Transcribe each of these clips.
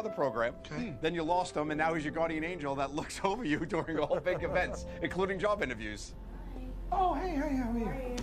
other program. Then you lost him, and now he's your guardian angel that looks over you during all big events, including job interviews. Oh, hey, hey, how are you?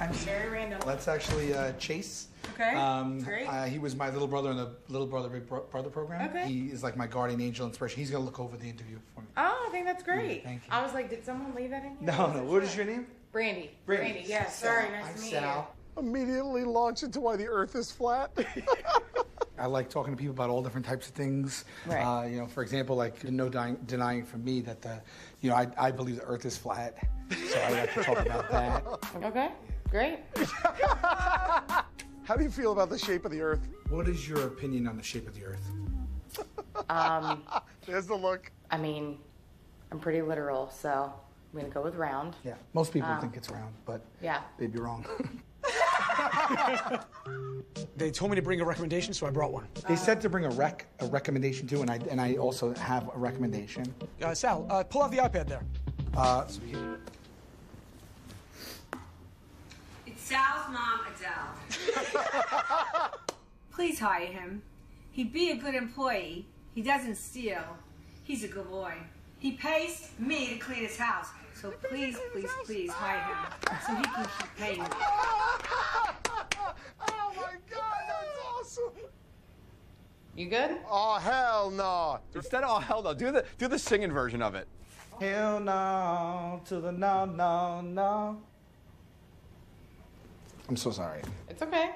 I'm Very random. That's actually uh, Chase. Okay, Um, great. Uh, he was my little brother in the Little Brother Big Bro- Brother program. Okay. He is like my guardian angel inspiration. He's gonna look over the interview for me. Oh, I think that's great. thank you. I was like, did someone leave that in here? No, no. What is your name? Brandy. Brandy. Brandy. Yeah. Sal. Sorry. Nice I'm to meet Sal. Immediately launch into why the Earth is flat. I like talking to people about all different types of things. Right. Uh, you know, for example, like no dying, denying from me that the, you know, I, I believe the Earth is flat, so I like to talk about that. Okay. Great. How do you feel about the shape of the Earth? What is your opinion on the shape of the Earth? Um, There's the look. I mean, I'm pretty literal, so I'm gonna go with round. Yeah, most people think it's round, but Yeah. they'd be wrong. They told me to bring a recommendation, so I brought one. they said to bring a rec, a recommendation too, and I and I also have a recommendation. Uh, Sal, uh, pull out the iPad there. Uh, so here. It's Sal's mom, Adele. Please hire him. He'd be a good employee. He doesn't steal. He's a good boy. He pays me to clean his house. So please, please, please hire him so he can keep paying me. Oh my God, that's awesome. You good? Oh hell no. Instead of oh hell no, do the do the singing version of it. Hell no to the no no no. I'm so sorry. It's okay.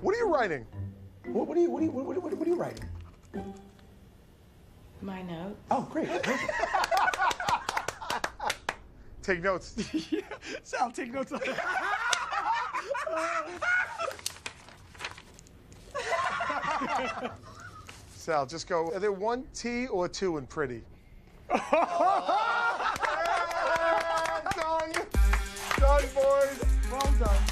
What are you writing? What, what are you what are you what, what, what are you writing? My note. Oh, great. Take notes. yeah. Sal, take notes on that. Sal, just go. Are there one T or two in pretty? done. Done, boys. Well done.